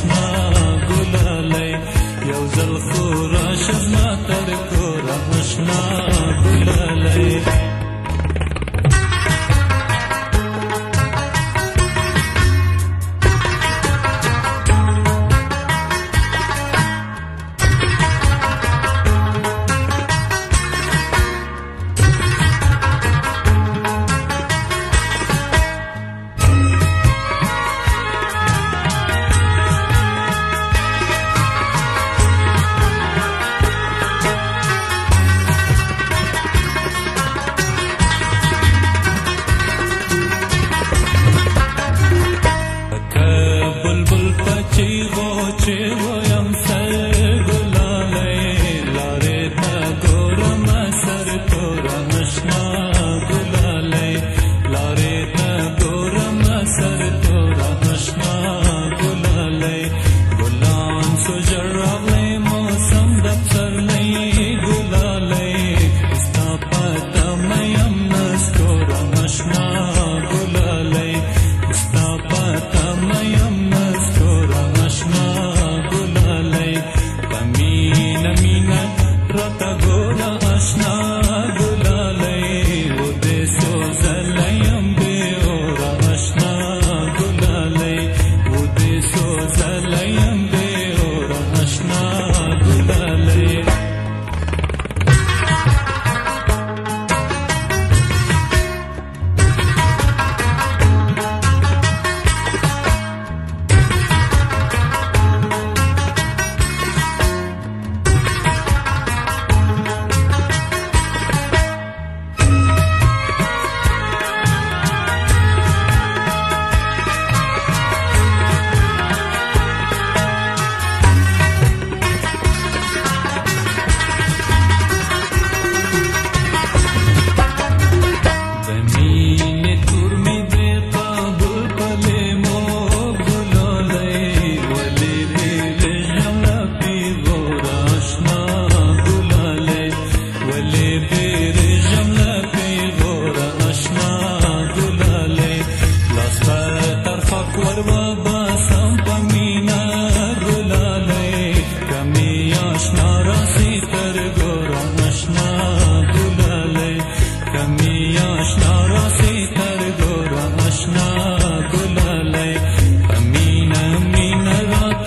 Krishna.